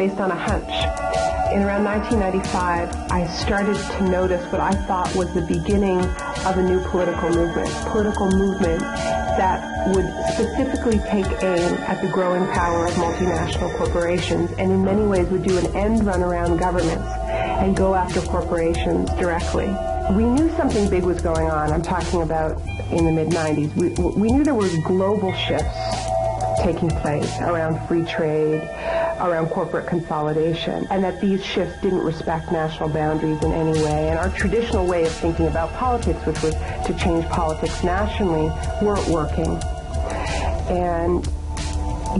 based on a hunch. In around 1995, I started to notice what I thought was the beginning of a new political movement, political movement that would specifically take aim at the growing power of multinational corporations and in many ways would do an end run around governments and go after corporations directly. We knew something big was going on. I'm talking about in the mid 90s. We, we knew there were global shifts taking place around free trade, around corporate consolidation, and that these shifts didn't respect national boundaries in any way. And our traditional way of thinking about politics, which was to change politics nationally, weren't working. And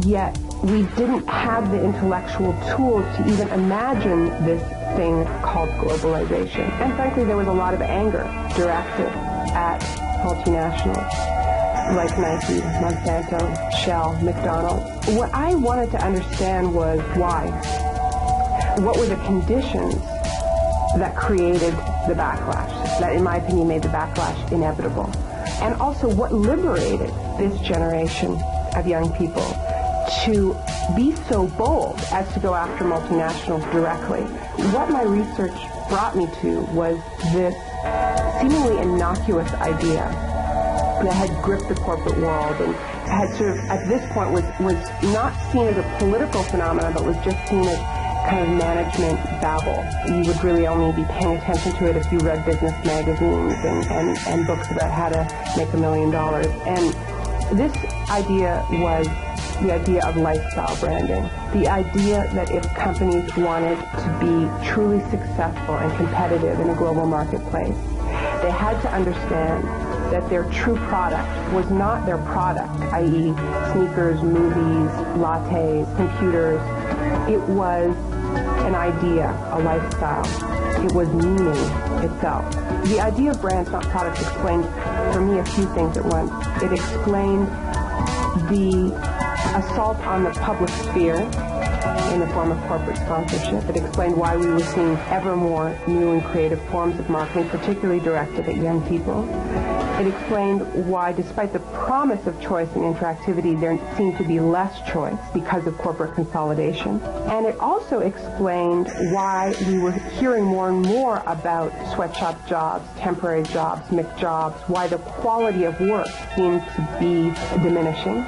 yet, we didn't have the intellectual tools to even imagine this thing called globalization. And frankly, there was a lot of anger directed at multinationals like Nike, Monsanto, Shell, McDonald's. What I wanted to understand was why. What were the conditions that created the backlash, that in my opinion made the backlash inevitable? And also what liberated this generation of young people to be so bold as to go after multinationals directly. What my research brought me to was this seemingly innocuous idea that had gripped the corporate world and had sort of, at this point, was, was not seen as a political phenomenon, but was just seen as kind of management babble. You would really only be paying attention to it if you read business magazines and, and, and books about how to make a million dollars. And this idea was the idea of lifestyle branding. The idea that if companies wanted to be truly successful and competitive in a global marketplace, they had to understand that their true product was not their product, i.e. sneakers, movies, lattes, computers. It was an idea, a lifestyle. It was meaning itself. The idea of brands, not products, explained for me a few things at once. It explained the assault on the public sphere in the form of corporate sponsorship. It explained why we were seeing ever more new and creative forms of marketing, particularly directed at young people. It explained why, despite the promise of choice and interactivity, there seemed to be less choice because of corporate consolidation. And it also explained why we were hearing more and more about sweatshop jobs, temporary jobs, McJobs, why the quality of work seemed to be diminishing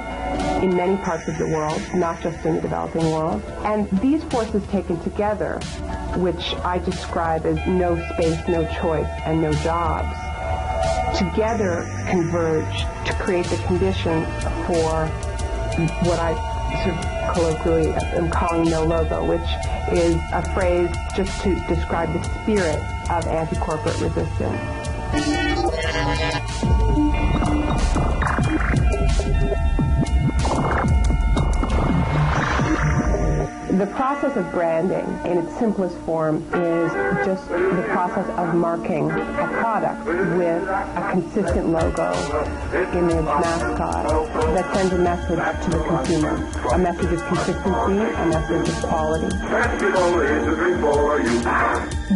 in many parts of the world, not just in the developing world. And these forces taken together, which I describe as no space, no choice, and no jobs, together converge to create the conditions for what I sort of colloquially am calling no logo, which is a phrase just to describe the spirit of anti-corporate resistance. The process of branding in its simplest form is just the process of marking a product with a consistent logo, image, mascot that sends a message to the consumer. A message of consistency, a message of quality.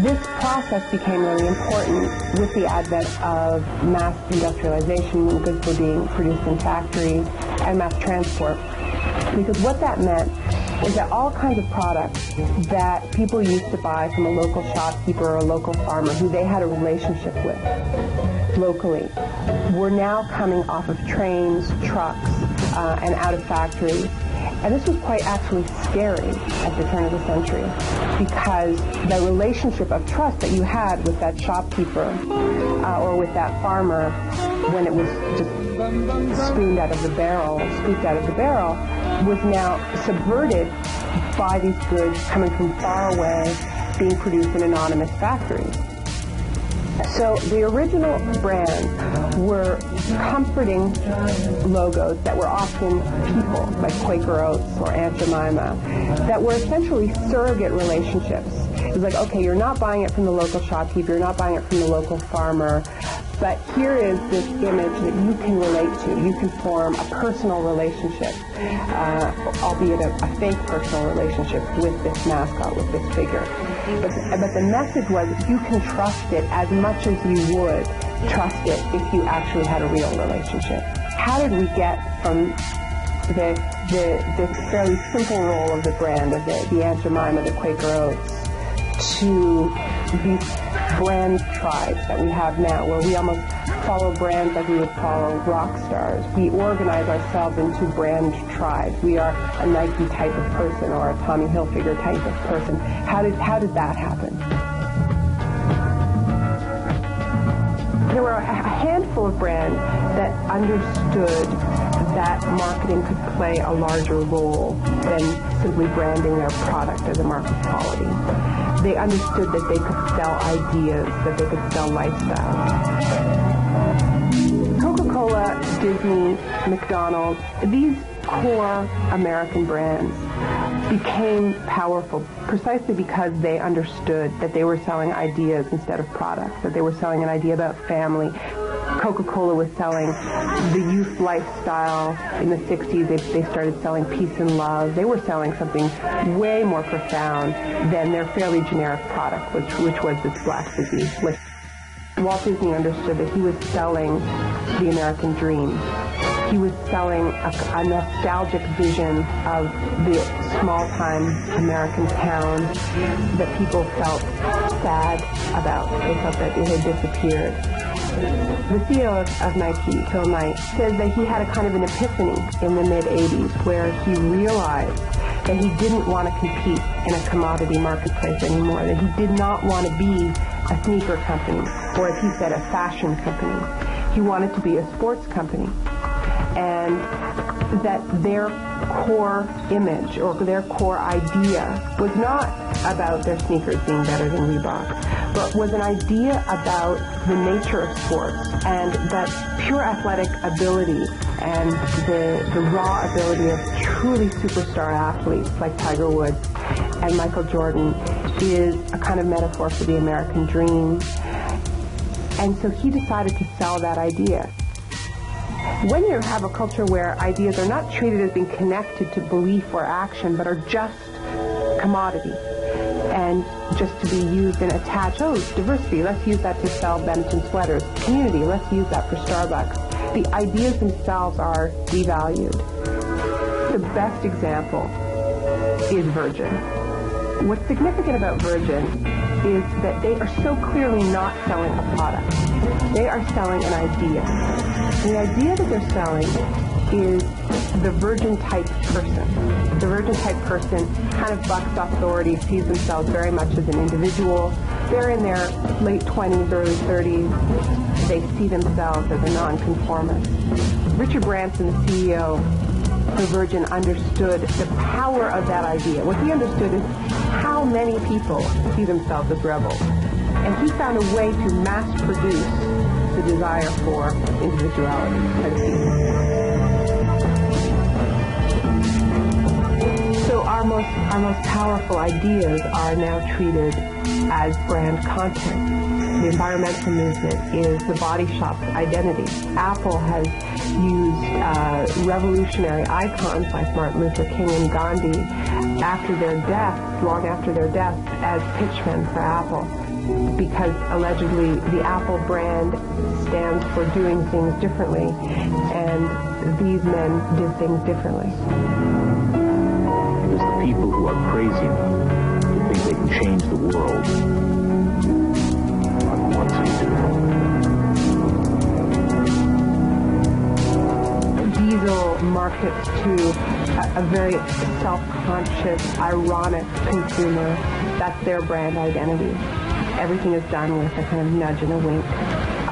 This process became really important with the advent of mass industrialization when goods were being produced in factories and mass transport. Because what that meant is that all kinds of products that people used to buy from a local shopkeeper or a local farmer who they had a relationship with locally were now coming off of trains, trucks, uh, and out of factories. And this was quite actually scary at the turn of the century because the relationship of trust that you had with that shopkeeper uh, or with that farmer when it was just spooned out of the barrel, scooped out of the barrel, was now subverted by these goods coming from far away, being produced in anonymous factories. So the original brands were comforting logos that were often people, like Quaker Oats or Aunt Jemima, that were essentially surrogate relationships. It was like, okay, you're not buying it from the local shopkeeper, you're not buying it from the local farmer, but here is this image that you can relate to. You can form a personal relationship, uh, albeit a, a, fake personal relationship with this mascot, with this figure. But, but the message was you can trust it as much as you would trust it if you actually had a real relationship. How did we get from the, the, the fairly simple role of the brand, of the, the Aunt Jemima, the Quaker Oats, to these brand tribes that we have now, where we almost follow brands like we would follow rock stars. We organize ourselves into brand tribes. We are a Nike type of person or a Tommy Hilfiger type of person. How did, how did that happen? There were a handful of brands that understood that marketing could play a larger role than simply branding their product as a mark of quality. They understood that they could sell ideas, that they could sell lifestyles. Coca-Cola, Disney, McDonald's, these core American brands became powerful precisely because they understood that they were selling ideas instead of products, that they were selling an idea about family. Coca-Cola was selling the youth lifestyle in the 60s. They, they started selling peace and love. They were selling something way more profound than their fairly generic product, which, which was this black disease. Walt Disney understood that he was selling the American dream. He was selling a, a nostalgic vision of the small-time American town that people felt sad about. They felt that it had disappeared. The CEO of, of Nike, Phil Knight, says that he had a kind of an epiphany in the mid-80s where he realized that he didn't want to compete in a commodity marketplace anymore, that he did not want to be a sneaker company, or as he said, a fashion company. He wanted to be a sports company. And that their core image or their core idea was not about their sneakers being better than Reebok, but was an idea about the nature of sports and that pure athletic ability and the, the raw ability of truly superstar athletes like Tiger Woods and Michael Jordan is a kind of metaphor for the American dream. And so he decided to sell that idea. When you have a culture where ideas are not treated as being connected to belief or action, but are just commodity and just to be used and attached, oh, diversity, let's use that to sell Benetton sweaters. Community, let's use that for Starbucks. The ideas themselves are devalued. The best example is Virgin. What's significant about Virgin is that they are so clearly not selling a product. They are selling an idea. And the idea that they're selling is the virgin type person. The virgin type person kind of bucks authority, sees themselves very much as an individual. They're in their late 20s, early 30s. They see themselves as a nonconformist. Richard Branson, the CEO the Virgin understood the power of that idea. What he understood is how many people see themselves as rebels. And he found a way to mass produce the desire for individuality So our most, our most powerful ideas are now treated as brand content the environmental movement is the body shop's identity. Apple has used uh, revolutionary icons like Martin Luther King and Gandhi after their deaths, long after their deaths, as pitchmen for Apple because allegedly the Apple brand stands for doing things differently and these men did things differently. It's the people who are crazy to think they can change the world Markets to a, a very self-conscious, ironic consumer. That's their brand identity. Everything is done with a kind of nudge and a wink.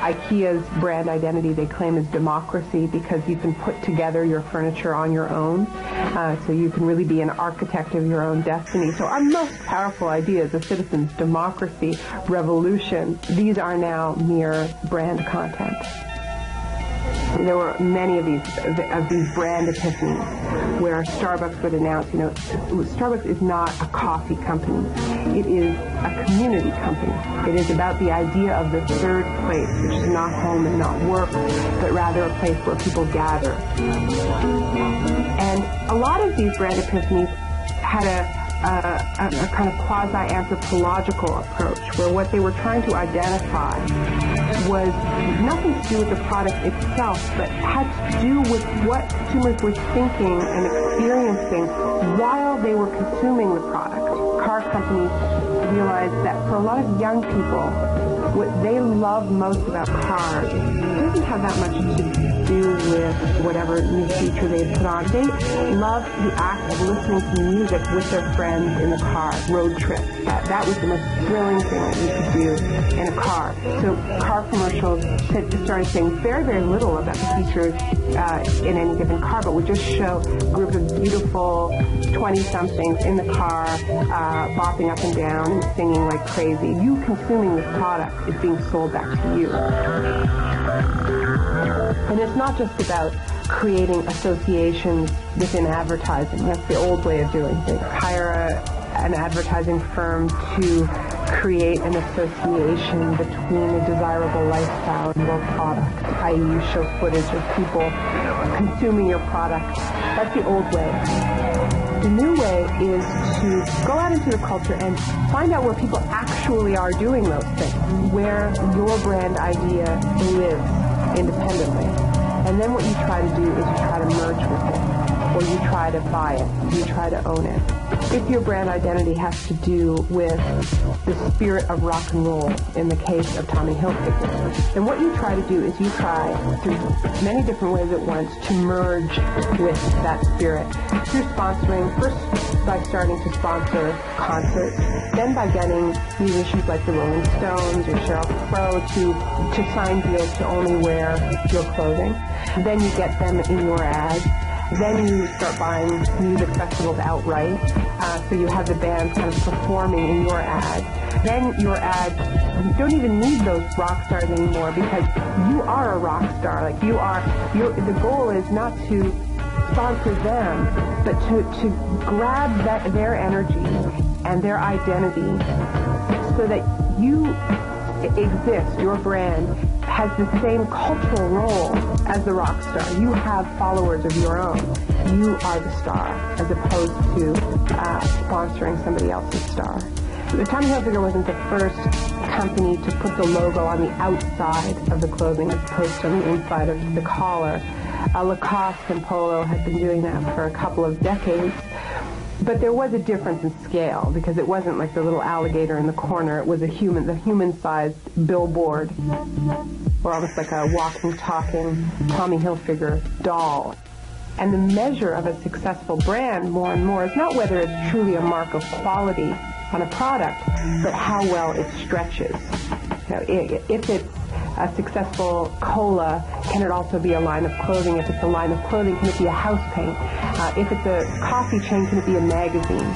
IKEA's brand identity they claim is democracy because you can put together your furniture on your own. Uh, so you can really be an architect of your own destiny. So our most powerful ideas of citizens, democracy, revolution, these are now mere brand content. There were many of these of these brand epiphanies where Starbucks would announce, you know, Starbucks is not a coffee company. It is a community company. It is about the idea of the third place, which is not home and not work, but rather a place where people gather. And a lot of these brand epiphanies had a a, a, kind of quasi-anthropological approach where what they were trying to identify was nothing to do with the product itself, but had to do with what consumers were thinking and experiencing while they were consuming the product. Car companies realized that for a lot of young people, what they love most about cars doesn't have that much to do with whatever new feature they put on. They love the act of listening to music with their friends in the car, road trips. That, that was the most thrilling thing that you could do in a car. So car commercials started saying very, very little about the features uh, in any given car, but would just show a group of beautiful 20-somethings in the car, uh, bopping up and down singing like crazy. You consuming this product is being sold back to you. And it's not just about creating associations within advertising. That's the old way of doing things. Hire a, an advertising firm to create an association between a desirable lifestyle and your product, i.e. you show footage of people consuming your product. That's the old way. The new way is to go out into the culture and find out where people actually are doing those things, where your brand idea lives independently. And then what you try to do is you try to merge with it or you try to buy it, you try to own it. If your brand identity has to do with the spirit of rock and roll, in the case of Tommy Hilfiger, then what you try to do is you try through many different ways at once to merge with that spirit through sponsoring, first by starting to sponsor concerts, then by getting musicians like the Rolling Stones or Sheryl Crow to, to sign deals to only wear your clothing. Then you get them in your ads then you start buying music festivals outright. Uh, so you have the bands kind of performing in your ad. Then your ad, you don't even need those rock stars anymore because you are a rock star. Like you are, the goal is not to sponsor them, but to, to grab that, their energy and their identity so that you exist, your brand, has the same cultural role as the rock star. You have followers of your own. You are the star as opposed to uh, sponsoring somebody else's star. The Tommy Hilfiger wasn't the first company to put the logo on the outside of the clothing as opposed to on the inside of the collar. Uh, Lacoste and Polo had been doing that for a couple of decades. But there was a difference in scale because it wasn't like the little alligator in the corner. It was a human, the human-sized billboard, or almost like a walking, talking Tommy Hilfiger doll. And the measure of a successful brand, more and more, is not whether it's truly a mark of quality on a product, but how well it stretches. You know, if it's a successful cola, can it also be a line of clothing? If it's a line of clothing, can it be a house paint? Uh, if it's a coffee chain, can it be a magazine?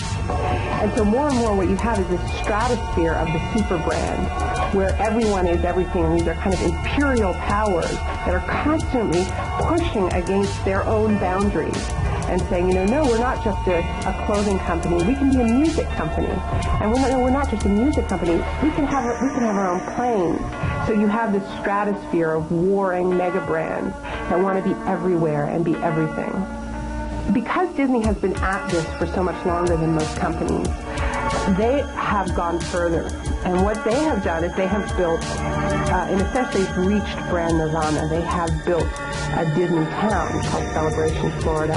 And so more and more what you have is this stratosphere of the super brand where everyone is everything and these are kind of imperial powers that are constantly pushing against their own boundaries and saying, you know, no, we're not just a, a clothing company. We can be a music company, and we're not, no, we're not just a music company. We can have we can have our own plane. So you have this stratosphere of warring mega brands that want to be everywhere and be everything. Because Disney has been at this for so much longer than most companies, they have gone further. And what they have done is they have built, uh, and essentially reached brand nirvana. They have built a Disney town called Celebration, Florida.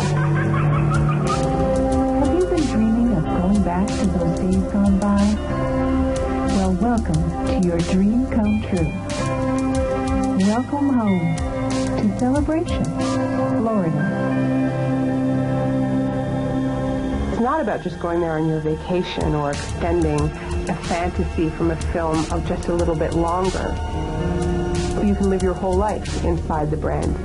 Have you been dreaming of going back to those days gone by? Welcome to your dream come true. Welcome home to Celebration, Florida It's not about just going there on your vacation or extending a fantasy from a film of just a little bit longer. You can live your whole life inside the brand.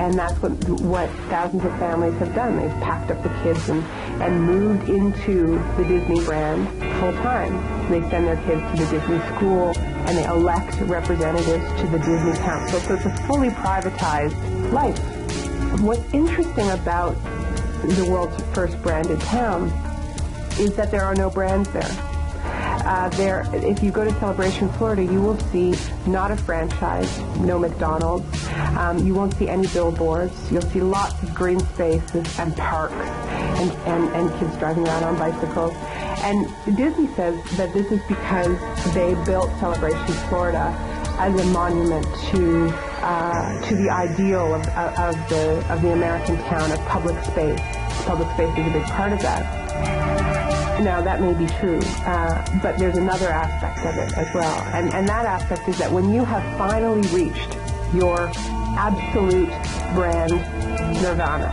And that's what what thousands of families have done. They've packed up the kids and, and moved into the Disney brand full time. They send their kids to the Disney school and they elect representatives to the Disney Council. So it's a fully privatized life. What's interesting about the world's first branded town is that there are no brands there. Uh, there, if you go to Celebration Florida, you will see not a franchise, no McDonald's. Um, you won't see any billboards. You'll see lots of green spaces and parks and, and, and kids driving around on bicycles. And Disney says that this is because they built Celebration Florida as a monument to uh, to the ideal of, of, the of the American town of public space. Public space is a big part of that. Now that may be true, uh, but there's another aspect of it as well, and and that aspect is that when you have finally reached your absolute brand nirvana,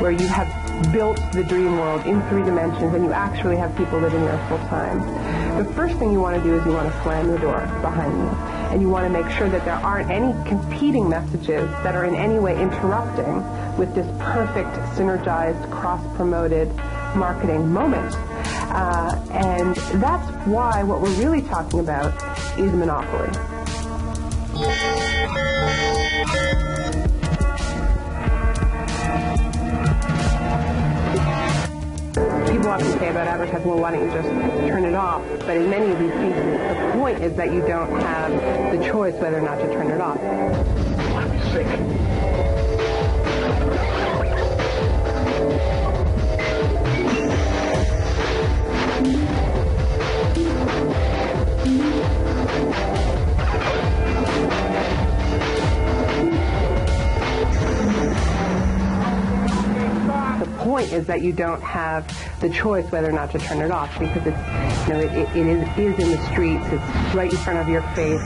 where you have built the dream world in three dimensions and you actually have people living there full time, the first thing you want to do is you want to slam the door behind you. And you want to make sure that there aren't any competing messages that are in any way interrupting with this perfect, synergized, cross-promoted marketing moment. Uh, and that's why what we're really talking about is monopoly. people often say about advertising, well, why don't you just turn it off? But in many of these cases, the point is that you don't have the choice whether or not to turn it off. Point is that you don't have the choice whether or not to turn it off because it's, you know, it, it is, is in the streets, it's right in front of your face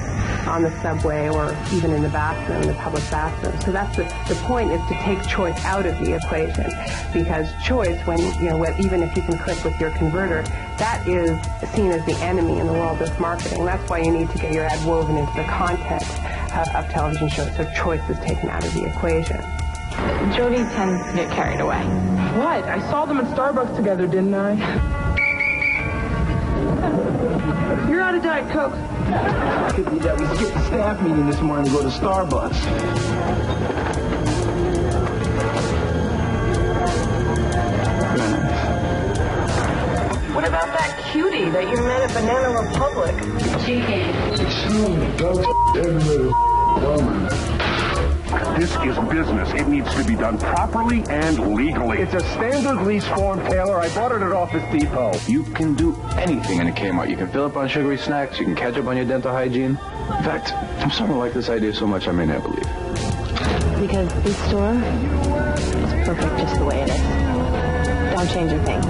on the subway or even in the bathroom, the public bathroom. So that's the, the point is to take choice out of the equation because choice, when, you know, even if you can click with your converter, that is seen as the enemy in the world of marketing. That's why you need to get your ad woven into the content of, of television shows so choice is taken out of the equation. Jody tends to get carried away. What? I saw them at Starbucks together, didn't I? You're out of Diet Coke. Could be that we skipped the staff meeting this morning to go to Starbucks. What about that cutie that you met at Banana Republic? Chicken. This is business. It needs to be done properly and legally. It's a standard lease form, Taylor. I bought it at Office Depot. You can do anything in a Kmart. You can fill up on sugary snacks. You can catch up on your dental hygiene. In fact, I'm starting to like this idea so much I may never leave. Because this store is perfect just the way it is. Don't change a thing.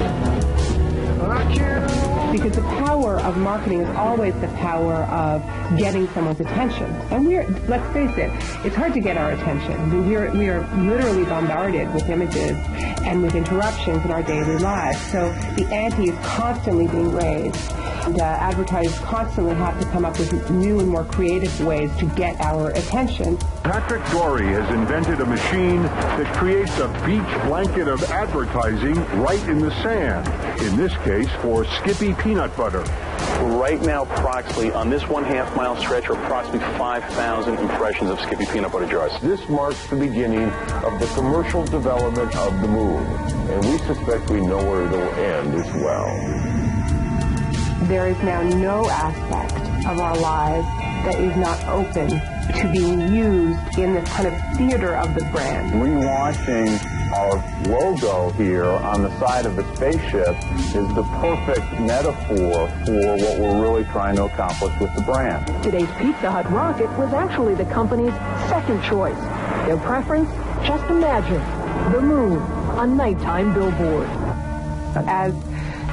Because the power of marketing is always the power of getting someone's attention. And we're, let's face it, it's hard to get our attention. We are, we are literally bombarded with images and with interruptions in our daily lives. So the ante is constantly being raised. And, uh, advertisers constantly have to come up with new and more creative ways to get our attention. Patrick Dorey has invented a machine that creates a beach blanket of advertising right in the sand. In this case, for Skippy peanut butter. Right now, approximately on this one half mile stretch, are approximately 5,000 impressions of Skippy peanut butter jars. This marks the beginning of the commercial development of the moon, and we suspect we know where it will end as well there is now no aspect of our lives that is not open to being used in this kind of theater of the brand. Relaunching our logo here on the side of the spaceship is the perfect metaphor for what we're really trying to accomplish with the brand. Today's Pizza Hut rocket was actually the company's second choice. Their preference? Just imagine. The moon, a nighttime billboard. As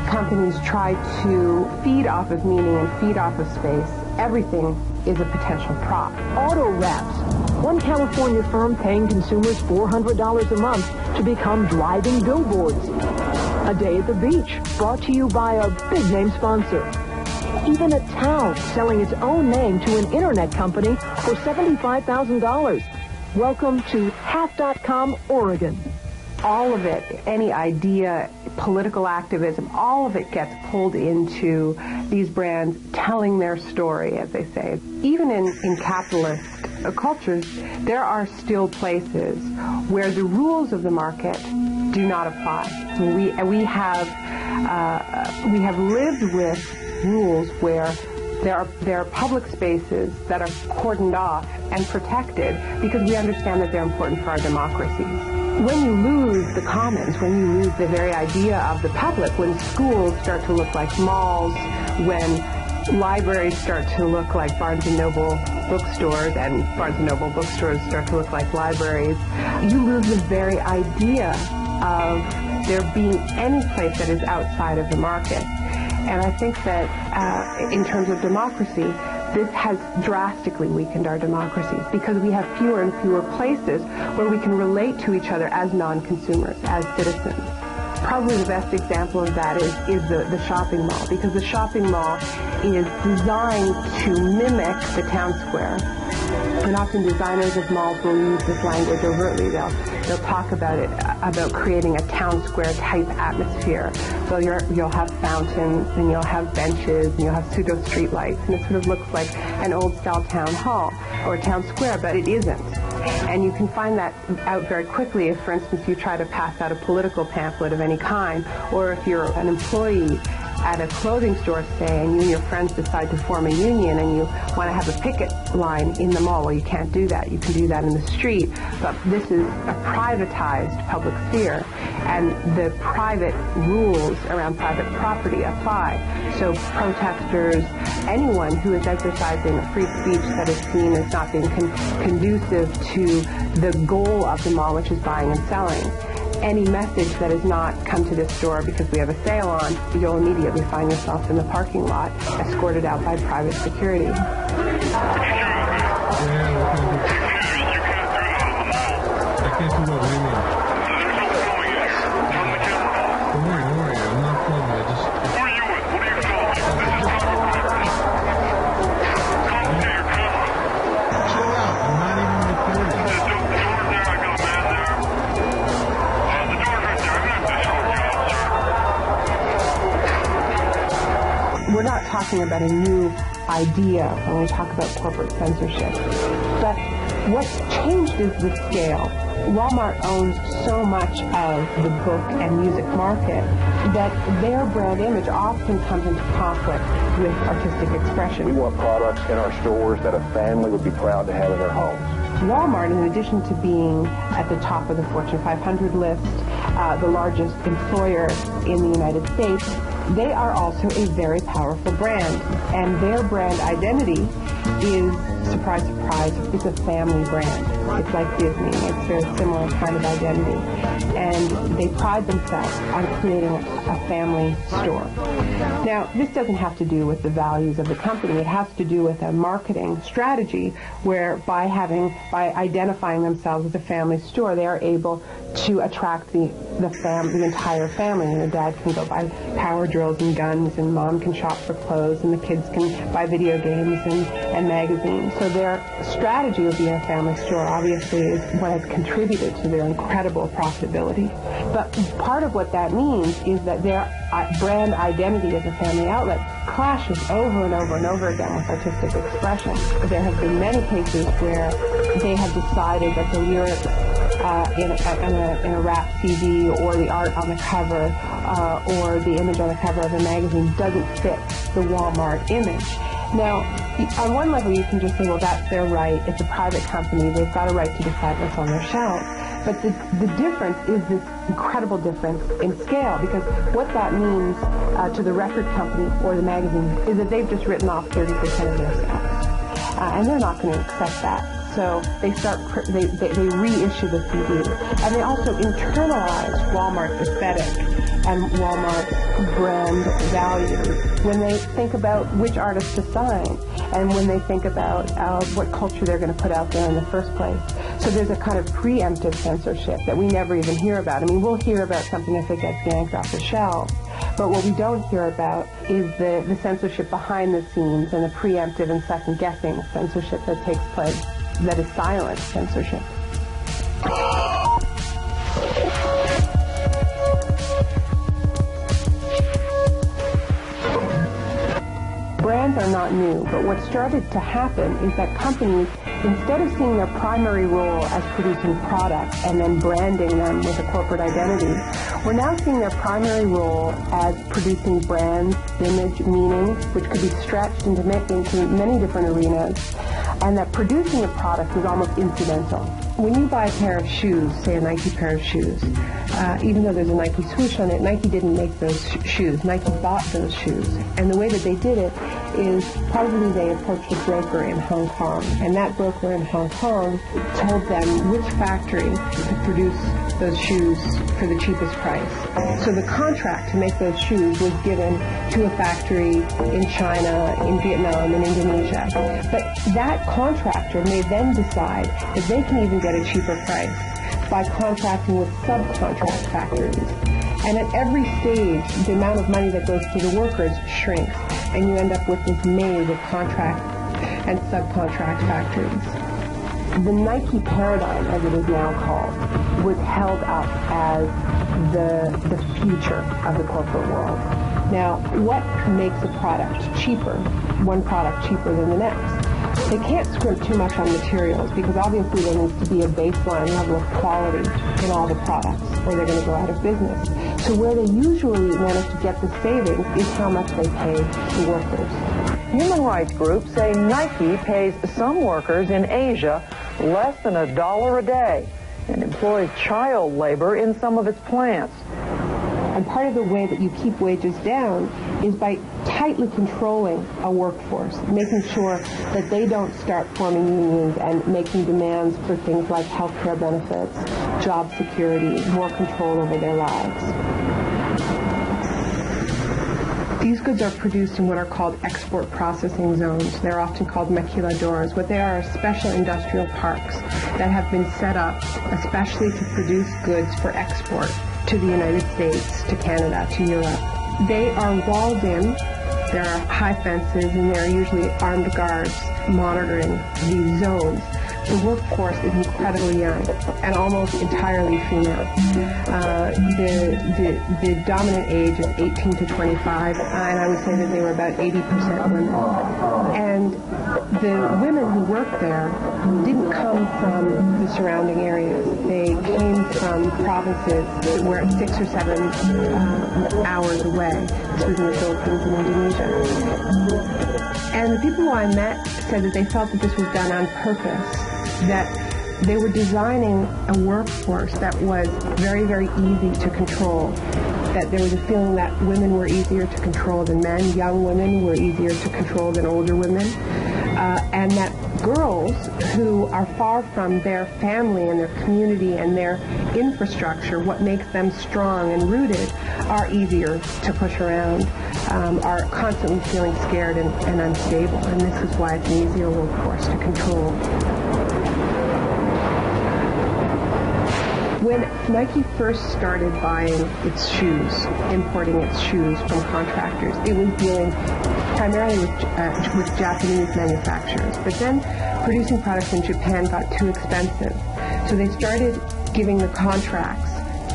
companies try to feed off of meaning and feed off of space, everything is a potential prop. Auto wraps. One California firm paying consumers $400 a month to become driving billboards. A day at the beach, brought to you by a big name sponsor. Even a town selling its own name to an internet company for $75,000. Welcome to Half.com, Oregon all of it, any idea, political activism, all of it gets pulled into these brands telling their story, as they say. Even in, in capitalist cultures, there are still places where the rules of the market do not apply. We, we have uh, we have lived with rules where there are, there are public spaces that are cordoned off and protected because we understand that they're important for our democracies. When you lose the commons, when you lose the very idea of the public, when schools start to look like malls, when libraries start to look like Barnes & Noble bookstores and Barnes & Noble bookstores start to look like libraries, you lose the very idea of there being any place that is outside of the market. And I think that uh, in terms of democracy, this has drastically weakened our democracies because we have fewer and fewer places where we can relate to each other as non-consumers, as citizens. Probably the best example of that is, is the, the shopping mall because the shopping mall is designed to mimic the town square. And often designers of malls will use this language overtly. They'll, they'll talk about it, about creating a town square type atmosphere. So you will have fountains and you'll have benches and you'll have pseudo street lights and it sort of looks like an old style town hall or town square, but it isn't. And you can find that out very quickly if, for instance, you try to pass out a political pamphlet of any kind, or if you're an employee at a clothing store, say, and you and your friends decide to form a union and you want to have a picket line in the mall, well, you can't do that. You can do that in the street, but this is a privatized public sphere, and the private rules around private property apply. So protesters, anyone who is exercising free speech that is seen as not being con conducive to the goal of the mall, which is buying and selling, any message that has not come to this store because we have a sale on, you'll immediately find yourself in the parking lot, escorted out by private security. About a new idea when we talk about corporate censorship. But what's changed is the scale. Walmart owns so much of the book and music market that their brand image often comes into conflict with artistic expression. We want products in our stores that a family would be proud to have in their homes. Walmart, in addition to being at the top of the Fortune 500 list, uh, the largest employer in the United States, they are also a very powerful brand. And their brand identity is, surprise, surprise, it's a family brand. It's like Disney. It's very similar kind of identity. And they pride themselves on creating a family store. Now, this doesn't have to do with the values of the company. It has to do with a marketing strategy where by having, by identifying themselves as a family store, they are able to attract the, the fam, the entire family. And the dad can go buy power drills and guns, and mom can shop for clothes, and the kids can buy video games and, and magazines. So their strategy of being a family store obviously is what has contributed to their incredible profitability. But part of what that means is that their uh, brand identity as a family outlet clashes over and over and over again with artistic expression. There have been many cases where they have decided that the lyrics uh, in, a, in, a, in, a, rap CD or the art on the cover uh, or the image on the cover of a magazine doesn't fit the Walmart image. Now, on one level, you can just say, well, that's their right. It's a private company. They've got a right to decide what's on their shelves. But the, the difference is this incredible difference in scale because what that means uh, to the record company or the magazine is that they've just written off 30% of their sales. Uh, and they're not going to accept that. So they start, they, they, they reissue the CD. And they also internalize Walmart's aesthetic and Walmart's brand values when they think about which artists to sign and when they think about uh, what culture they're going to put out there in the first place. So there's a kind of preemptive censorship that we never even hear about. I mean, we'll hear about something if it gets yanked off the shelf. But what we don't hear about is the, the censorship behind the scenes and the preemptive and second guessing censorship that takes place that is silent censorship. Brands are not new, but what started to happen is that companies instead of seeing their primary role as producing products and then branding them with a corporate identity, we're now seeing their primary role as producing brands, image, meaning, which could be stretched into, into many different arenas, and that producing a product is almost incidental. When you buy a pair of shoes, say a Nike pair of shoes, uh, even though there's a Nike swoosh on it, Nike didn't make those sh- shoes. Nike bought those shoes. And the way that they did it is probably they approached a broker in Hong Kong. And that broker in Hong Kong told them which factory could produce those shoes for the cheapest price. So the contract to make those shoes was given to a factory in China, in Vietnam, in Indonesia. But that contractor may then decide that they can even get a cheaper price by contracting with subcontract factories. And at every stage, the amount of money that goes to the workers shrinks, and you end up with this maze of contract and subcontract factories the Nike paradigm, as it is now called, was held up as the, the future of the corporate world. Now, what makes a product cheaper, one product cheaper than the next? They can't scrimp too much on materials because obviously there needs to be a baseline level of quality in all the products or they're going to go out of business. So where they usually manage to get the savings is how much they pay the workers. Human rights groups say Nike pays some workers in Asia less than a dollar a day and employs child labor in some of its plants. And part of the way that you keep wages down is by tightly controlling a workforce, making sure that they don't start forming unions and making demands for things like health care benefits, job security, more control over their lives. These goods are produced in what are called export processing zones. They're often called maquiladoras. What they are special industrial parks that have been set up especially to produce goods for export to the United States, to Canada, to Europe. They are walled in. There are high fences and there are usually armed guards monitoring these zones the workforce is incredibly young and almost entirely female. Uh, the, the, the dominant age is 18 to 25, and I would say that they were about 80% women. And the women who worked there didn't come from the surrounding areas. They came from provinces that were six or seven uh, hours away. This was in the Philippines and Indonesia. And the people who I met said that they felt that this was done on purpose that they were designing a workforce that was very, very easy to control. That there was a feeling that women were easier to control than men, young women were easier to control than older women, uh, and that girls who are far from their family and their community and their infrastructure, what makes them strong and rooted, are easier to push around, um, are constantly feeling scared and, and unstable. And this is why it's an easier workforce to control. When Nike first started buying its shoes, importing its shoes from contractors, it was dealing primarily with, uh, with Japanese manufacturers. But then producing products in Japan got too expensive. So they started giving the contracts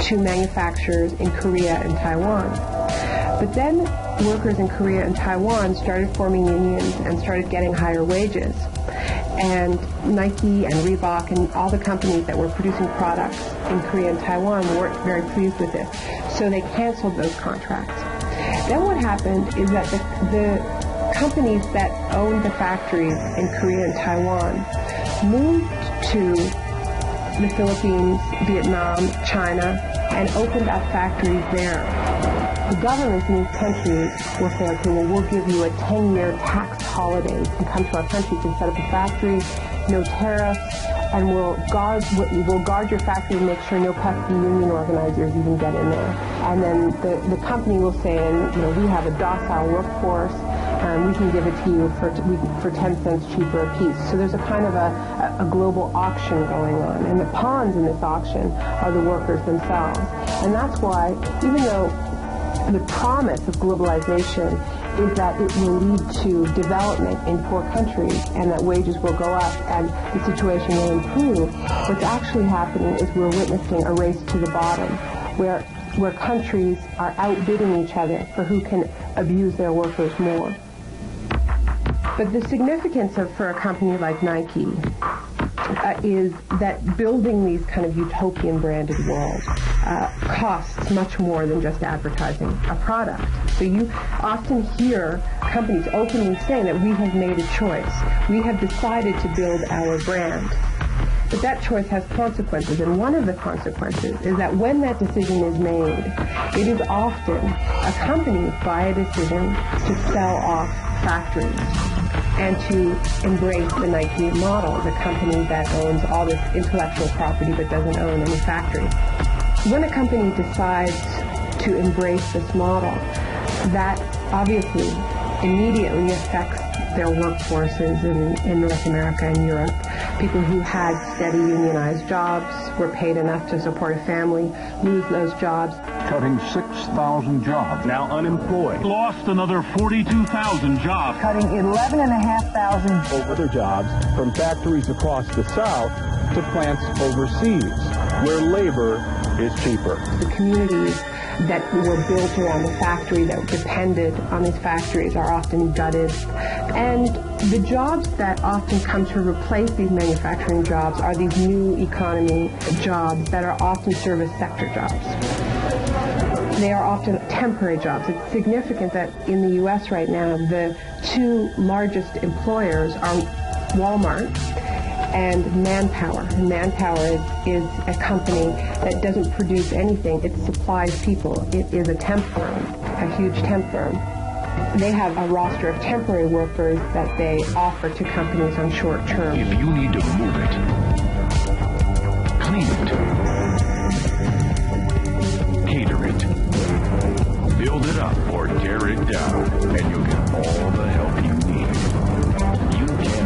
to manufacturers in Korea and Taiwan. But then workers in Korea and Taiwan started forming unions and started getting higher wages and Nike and Reebok and all the companies that were producing products in Korea and Taiwan weren't very pleased with this. So they canceled those contracts. Then what happened is that the, the companies that owned the factories in Korea and Taiwan moved to the Philippines, Vietnam, China, and opened up factories there. The governments in these countries were saying, okay, well, we'll give you a 10-year tax holiday and come to our country to set up a factory, no tariffs, and we'll guard, we'll guard your factory and make sure no pesky union organizers even get in there. And then the, the company will say, and, you know, we have a docile workforce, and we can give it to you for, for 10 cents cheaper a piece. So there's a kind of a, a global auction going on. And the pawns in this auction are the workers themselves. And that's why, even though the promise of globalization is that it will lead to development in poor countries and that wages will go up and the situation will improve. What's actually happening is we're witnessing a race to the bottom where where countries are outbidding each other for who can abuse their workers more. But the significance of for a company like Nike uh, is that building these kind of utopian branded worlds uh, costs much more than just advertising a product. So you often hear companies openly saying that we have made a choice. We have decided to build our brand. But that choice has consequences, and one of the consequences is that when that decision is made, it is often accompanied by a decision to sell off factories and to embrace the Nike model, the company that owns all this intellectual property but doesn't own any factories. When a company decides to embrace this model, that obviously immediately affects their workforces in, in North America and Europe. People who had steady unionized jobs, were paid enough to support a family, lose those jobs. Cutting 6,000 jobs. Now unemployed. Lost another 42,000 jobs. Cutting 11,500 over their jobs from factories across the South to plants overseas, where labor is cheaper. The communities that were built around the factory that depended on these factories are often gutted. And the jobs that often come to replace these manufacturing jobs are these new economy jobs that are often service sector jobs. They are often temporary jobs. It's significant that in the U.S. right now, the two largest employers are Walmart and Manpower. Manpower is, is a company that doesn't produce anything. It supplies people. It is a temp firm, a huge temp firm. They have a roster of temporary workers that they offer to companies on short term. If you need to move it, clean it, cater it, build it up or tear it down, and you'll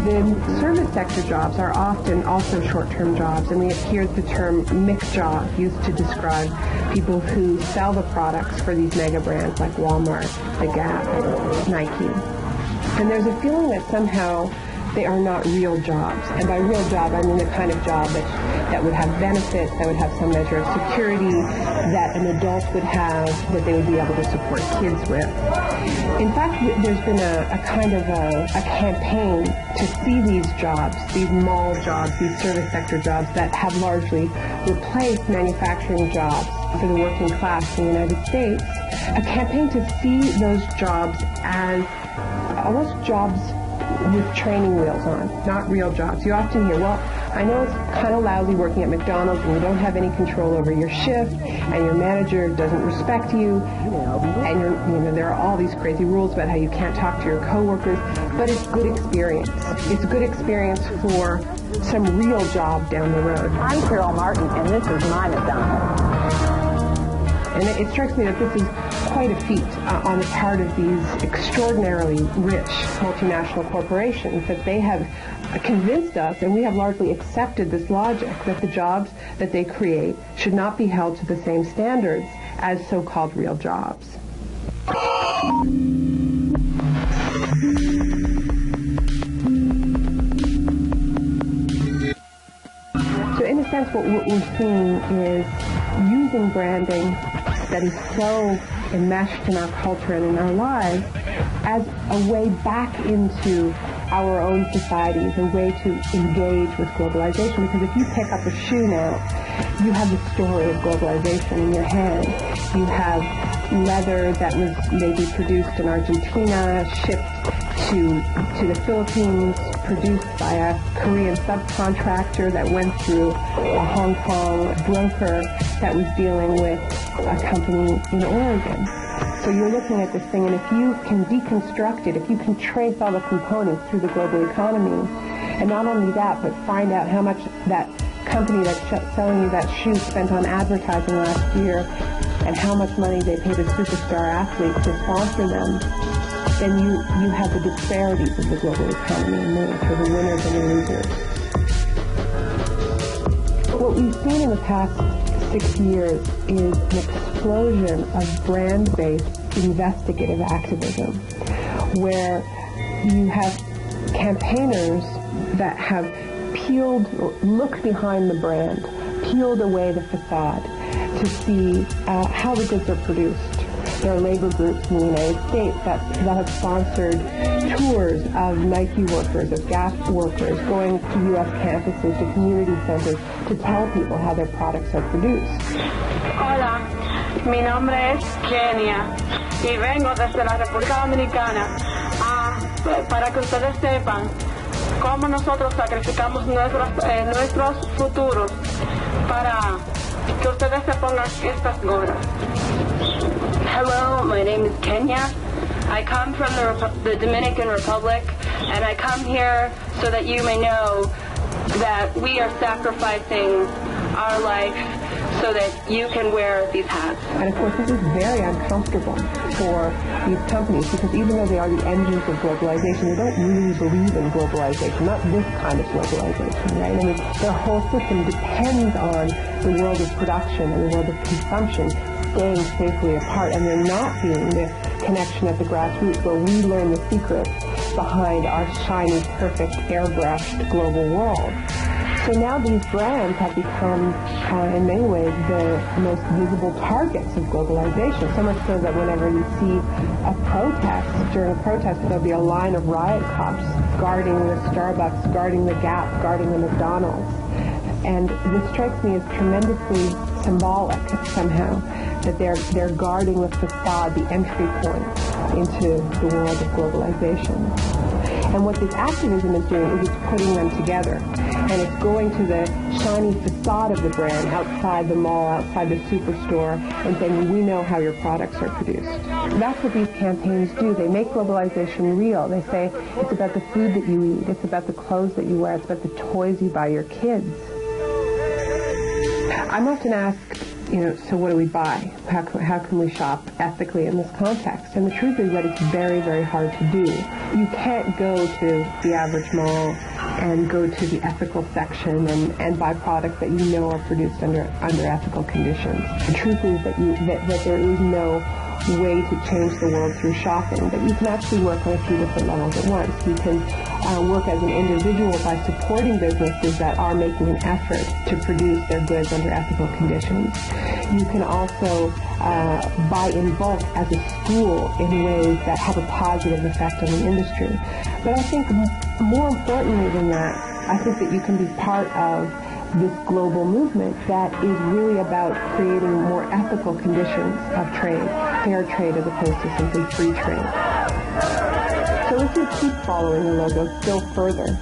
The service sector jobs are often also short-term jobs, and we hear the term McJob used to describe people who sell the products for these mega brands like Walmart, The Gap, Nike. And there's a feeling that somehow they are not real jobs. And by real job, I mean the kind of job that, that would have benefits, that would have some measure of security, that an adult would have, that they would be able to support kids with. In fact, there's been a, a kind of a, a campaign to see these jobs, these mall jobs, these service sector jobs that have largely replaced manufacturing jobs for the working class in the United States, a campaign to see those jobs as almost jobs with training wheels on, not real jobs. You often hear, well, I know it's kind of lousy working at McDonald's and you don't have any control over your shift and your manager doesn't respect you and you're, you know, there are all these crazy rules about how you can't talk to your coworkers, but it's good experience. It's a good experience for some real job down the road. I'm Carol Martin and this is my McDonald's. And it, it, strikes me that this is quite a feat uh, on the part of these extraordinarily rich multinational corporations that they have convinced us, and we have largely accepted this logic, that the jobs that they create should not be held to the same standards as so-called real jobs. So in a sense, what we're seeing is using branding that is so enmeshed in our culture and in our lives as a way back into our own societies, a way to engage with globalization. Because if you pick up a shoe now, you have the story of globalization in your hand. You have leather that was maybe produced in Argentina, shipped to to the Philippines, produced by a Korean subcontractor that went through a Hong Kong broker that was dealing with a company in Oregon. So you're looking at this thing, and if you can deconstruct it, if you can trace all the components through the global economy, and not only that, but find out how much that company that's selling you that shoe spent on advertising last year, and how much money they paid a superstar athlete to sponsor them, then you, you have the disparities of the global economy there for the winners and the losers. What we've seen in the past six years is an explosion of brand-based investigative activism where you have campaigners that have peeled, looked behind the brand, peeled away the facade to see uh, how the goods are produced, There are labor groups in the United States that, that have sponsored tours of Nike workers, of Gap workers, going to U.S. campuses, to community centers, to tell people how their products are produced. Hola, mi nombre es Kenia y vengo desde la República Dominicana ah, para que ustedes sepan cómo nosotros sacrificamos nuestros, eh, nuestros futuros para estas. Hello, my name is Kenya. I come from the, Repu- the Dominican Republic, and I come here so that you may know that we are sacrificing our life so that you can wear these hats. And of course, this is very uncomfortable for these companies because even though they are the engines of globalization, they don't really believe in globalization, not this kind of globalization, right? I mean, their whole system depends on the world of production and the world of consumption staying safely apart, and they're not being the connection at the grassroots where we learn the secrets behind our shiny, perfect, airbrushed global world. So now these brands have become, uh, in many ways, the most visible targets of globalization. So much so that whenever you see a protest, during a protest, there'll be a line of riot cops guarding the Starbucks, guarding the Gap, guarding the McDonald's. And this strikes me as tremendously symbolic somehow that they're they're guarding the facade, the entry point into the world of globalization. And what this activism is doing is it's putting them together. And it's going to the shiny facade of the brand outside the mall, outside the superstore, and saying, we know how your products are produced. That's what these campaigns do. They make globalization real. They say it's about the food that you eat, it's about the clothes that you wear, it's about the toys you buy your kids. I'm often asked, you know, so what do we buy? How can, how can we shop ethically in this context? And the truth is that it's very, very hard to do. You can't go to the average mall and go to the ethical section and, and buy products that you know are produced under under ethical conditions. The truth is that you that, that there is no way to change the world through shopping, but you can actually work on a few different levels at once. You can uh, work as an individual by supporting businesses that are making an effort to produce their goods under ethical conditions. You can also uh, buy in bulk as a school in ways that have a positive effect on the industry. But I think more importantly than that, I think that you can be part of this global movement that is really about creating more ethical conditions of trade, fair trade as opposed to simply free trade. So if you keep following the logo still further,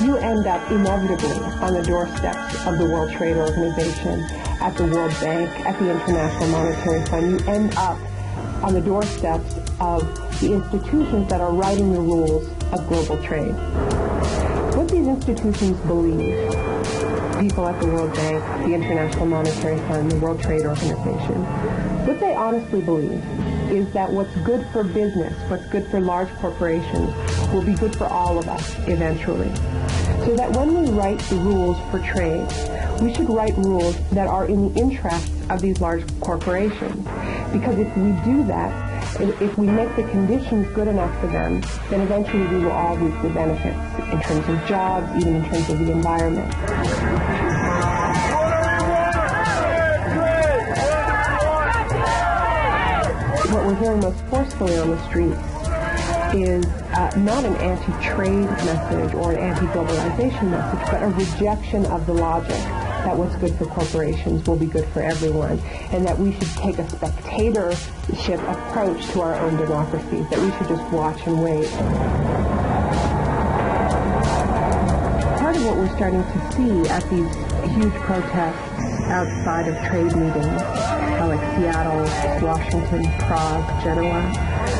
you end up inevitably on the doorsteps of the World Trade Organization, at the World Bank, at the International Monetary Fund. You end up on the doorsteps of the institutions that are writing the rules of global trade. What these institutions believe people at the World Bank, the International Monetary Fund, the World Trade Organization, what they honestly believe is that what's good for business, what's good for large corporations, will be good for all of us eventually. So that when we write the rules for trade, we should write rules that are in the interests of these large corporations. Because if we do that, if we make the conditions good enough for them, then eventually we will all reap the benefits in terms of jobs, even in terms of the environment. What we're hearing most forcefully on the streets is uh, not an anti-trade message or an anti-globalization message, but a rejection of the logic that what's good for corporations will be good for everyone, and that we should take a spectatorship approach to our own democracies, that we should just watch and wait. Part of what we're starting to see at these huge protests outside of trade meetings, like Seattle, Washington, Prague, Genoa,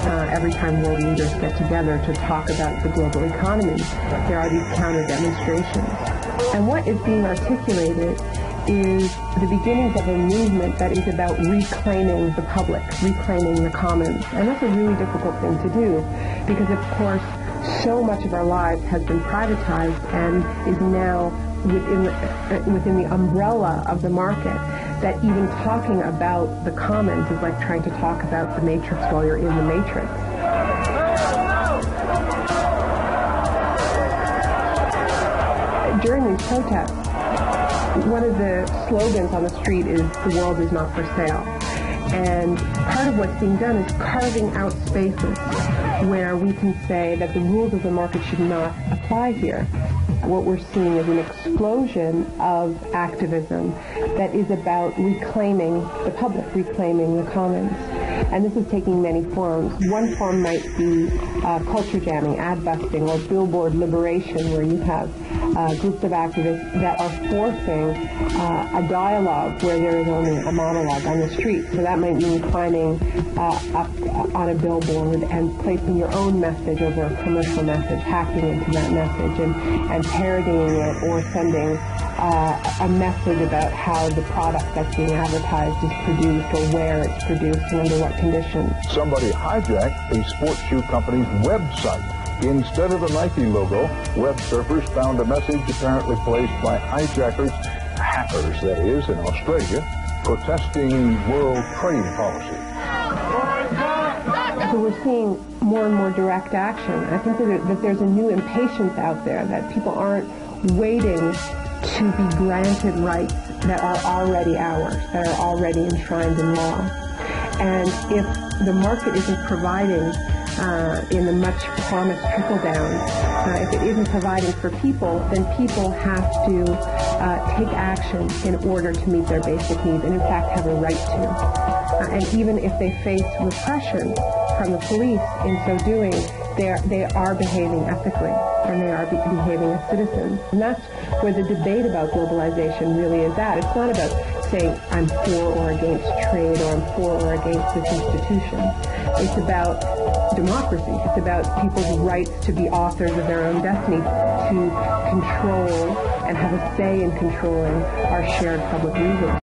uh, every time world leaders get together to talk about the global economy, there are these counter demonstrations. And what is being articulated is the beginnings of a movement that is about reclaiming the public, reclaiming the commons. And that's a really difficult thing to do because, of course, so much of our lives has been privatized and is now within within the umbrella of the market that even talking about the commons is like trying to talk about the matrix while you're in the matrix. During these protests, one of the slogans on the street is the world is not for sale. And part of what's being done is carving out spaces where we can say that the rules of the market should not apply here. What we're seeing is an explosion of activism that is about reclaiming the public, reclaiming the commons. And this is taking many forms. One form might be uh, culture jamming, ad busting, or billboard liberation, where you have uh, groups of activists that are forcing uh, a dialogue where there is only a monologue on the street. So that might mean climbing uh, up on a billboard and placing your own message over a commercial message, hacking into that message and, and parodying it or sending uh, a message about how the product that's being advertised is produced or where it's produced and under what conditions. Somebody hijacked a sports shoe company's website. Instead of the Nike logo, web surfers found a message apparently placed by hijackers, hackers that is, in Australia, protesting world trade policy. So we're seeing more and more direct action. I think that, that there's a new impatience out there that people aren't waiting to be granted rights that are already ours, that are already enshrined in law. And if the market isn't providing uh, in the much promised trickle down, uh, if it isn't providing for people, then people have to uh, take action in order to meet their basic needs and in fact have a right to. Uh, and even if they face repression from the police in so doing, they are, they are behaving ethically and they are be- behaving as citizens. And that's where the debate about globalization really is at. It's not about saying I'm for or against trade or I'm for or against this institution. It's about democracy. It's about people's rights to be authors of their own destiny, to control and have a say in controlling our shared public resources.